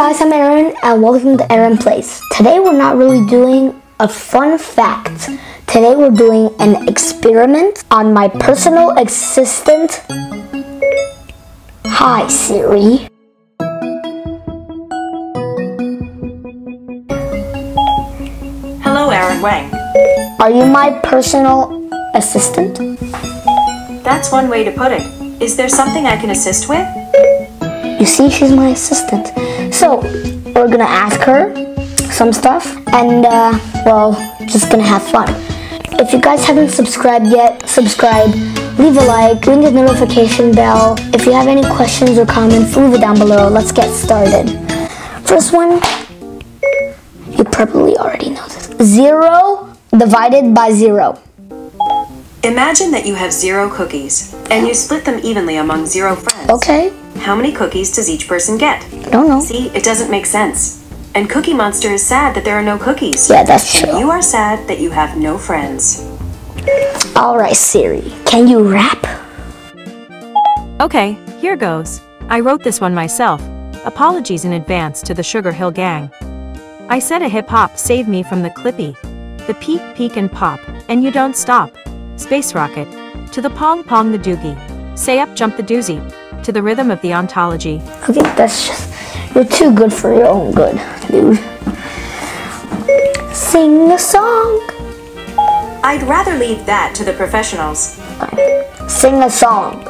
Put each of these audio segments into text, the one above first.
guys, I'm Aaron and welcome to Aaron Plays. Today we're not really doing a fun fact. Today we're doing an experiment on my personal assistant. Hi Siri. Hello, Aaron Wang. Are you my personal assistant? That's one way to put it. Is there something I can assist with? You see, she's my assistant. So, we're gonna ask her some stuff and, uh, well, just gonna have fun. If you guys haven't subscribed yet, subscribe, leave a like, ring the notification bell. If you have any questions or comments, leave it down below. Let's get started. First one, you probably already know this. Zero divided by zero. Imagine that you have zero cookies, and you split them evenly among zero friends. Okay, How many cookies does each person get? I don't know. See, it doesn't make sense. And Cookie Monster is sad that there are no cookies. Yeah, that's true. And you are sad that you have no friends. Alright, Siri, can you rap? Okay, here goes. I wrote this one myself. Apologies in advance to the Sugar Hill Gang. I said a hip hop save me from the clippy. The peak, peak, and pop, and you don't stop. Space rocket. To the pong pong the doogie. Say up jump the doozy. To the rhythm of the ontology. Okay, that's just you're too good for your own good, dude. Sing a song. I'd rather leave that to the professionals. Sing a song.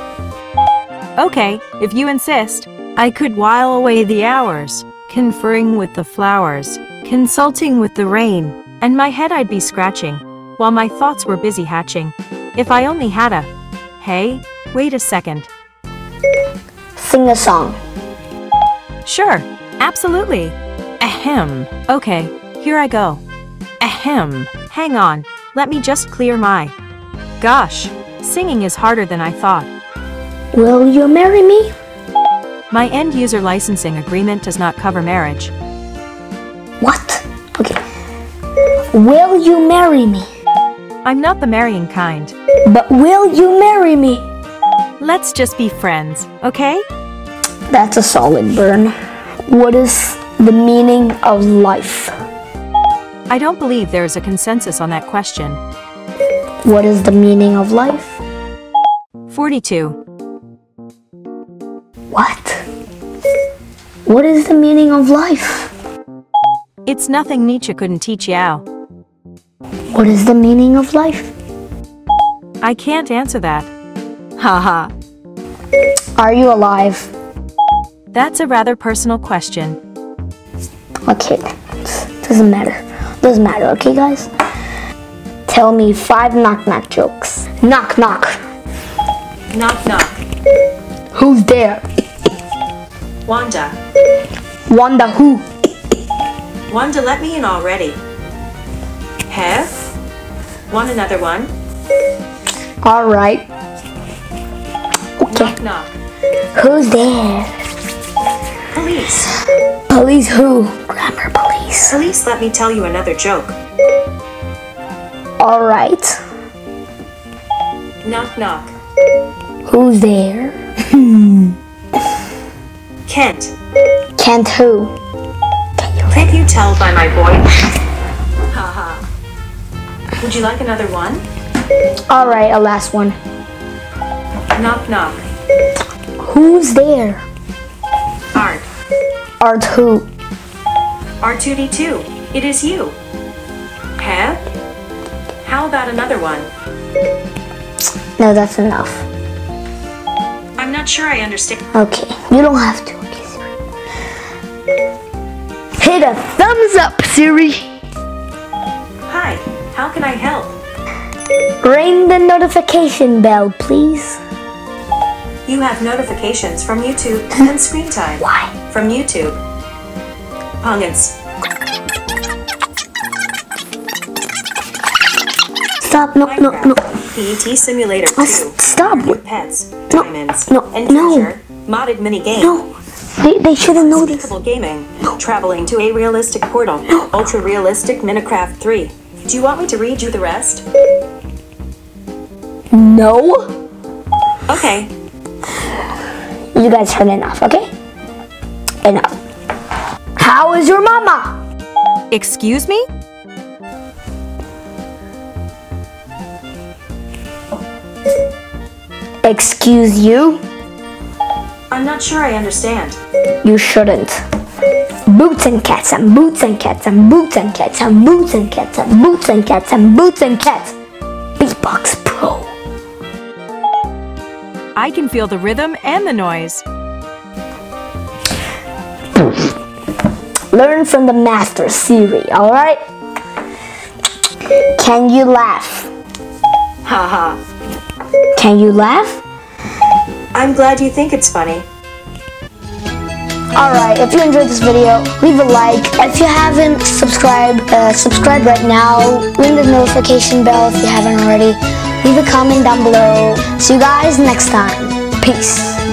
Okay, if you insist. I could while away the hours, conferring with the flowers, consulting with the rain, and my head I'd be scratching, while my thoughts were busy hatching. If I only had a. Hey, wait a second. Sing a song. Sure, absolutely. Ahem. Okay, here I go. Ahem. Hang on, let me just clear my. Gosh, singing is harder than I thought. Will you marry me? My end user licensing agreement does not cover marriage. What? Okay. Will you marry me? I'm not the marrying kind. But will you marry me? Let's just be friends, okay? That's a solid burn. What is the meaning of life? I don't believe there is a consensus on that question. What is the meaning of life? 42. What? What is the meaning of life? It's nothing Nietzsche couldn't teach Yao. What is the meaning of life? I can't answer that. Haha. Are you alive? That's a rather personal question. Okay, doesn't matter. Doesn't matter, okay, guys? Tell me five knock knock jokes. Knock knock. Knock knock. Who's there? Wanda. Wanda who? Wanda, let me in already. Have? Want another one? Alright. Okay. Knock knock. Who's there? Police. Police who? Grammar police. Police, let me tell you another joke. Alright. Knock knock. Who's there? Kent. Can't who? Can't you tell by my voice? Haha. Would you like another one? Alright, a last one. Knock knock. Who's there? Art. Art who? R2D2. It is you. Have? How about another one? No, that's enough. I'm not sure I understand. Okay, you don't have to. Okay, Siri. Hit a thumbs up, Siri. How can I help? Ring the notification bell, please. You have notifications from YouTube and screen time. Why? From YouTube. Pungans. Stop! No, no, no. PET Simulator 2. Oh, stop. Pets. No, Diamonds. no, and no. Modded minigame. No, they, they shouldn't know this. Unspeakable gaming. Traveling to a realistic portal. No. Ultra realistic Minecraft 3. Do you want me to read you the rest? No? Okay. You guys heard enough, okay? Enough. How is your mama? Excuse me? Excuse you? I'm not sure I understand. You shouldn't. Boots and cats and boots and cats and boots and cats and boots and cats and boots and cats and boots and cats. Beatbox Pro. I can feel the rhythm and the noise. Learn from the master Siri, alright? Can you laugh? Haha. Can you laugh? I'm glad you think it's funny. Alright, if you enjoyed this video, leave a like. If you haven't subscribed, uh, subscribe right now. Ring the notification bell if you haven't already. Leave a comment down below. See you guys next time. Peace.